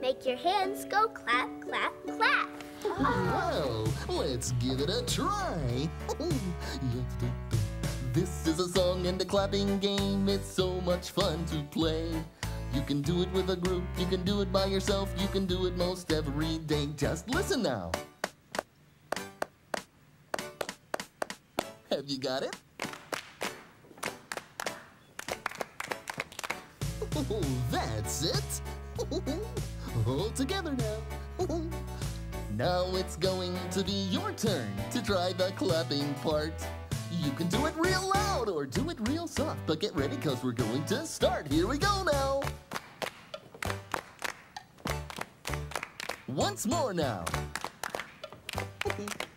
Make your hands go clap, clap, clap. Well, let's give it a try. Oh, this is a song and a clapping game. It's so much fun to play. You can do it with a group, you can do it by yourself, you can do it most every day. Just listen now. Have you got it? Oh, that's it. All together now. Now it's going to be your turn to try the clapping part. You can do it real loud or do it real soft, but get ready because we're going to start. Here we go now. Once more now.